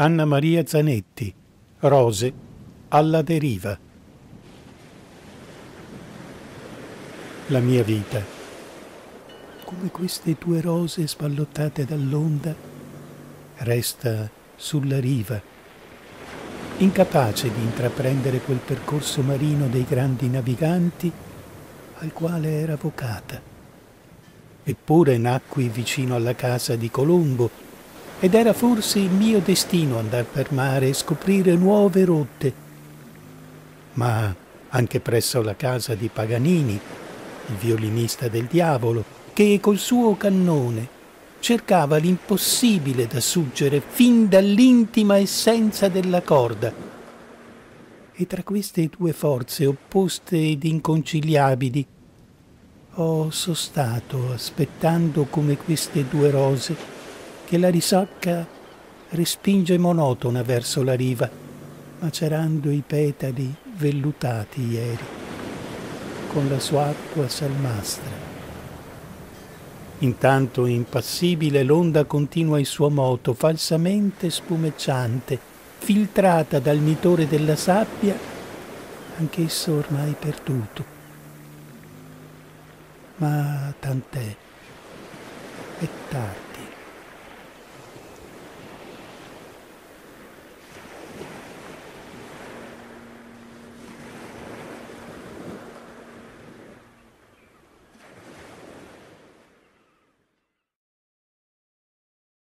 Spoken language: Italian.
Anna Maria Zanetti, Rose, alla deriva. La mia vita, come queste due rose sballottate dall'onda, resta sulla riva, incapace di intraprendere quel percorso marino dei grandi naviganti al quale era vocata. Eppure nacqui vicino alla casa di Colombo, ed era forse il mio destino andar per mare e scoprire nuove rotte. Ma anche presso la casa di Paganini, il violinista del diavolo, che col suo cannone cercava l'impossibile da suggere fin dall'intima essenza della corda. E tra queste due forze opposte ed inconciliabili ho sostato aspettando come queste due rose che la risacca respinge monotona verso la riva, macerando i petali vellutati ieri, con la sua acqua salmastra. Intanto impassibile l'onda continua il suo moto, falsamente spumeggiante, filtrata dal nitore della sabbia, anch'esso ormai perduto. Ma tant'è, è tardi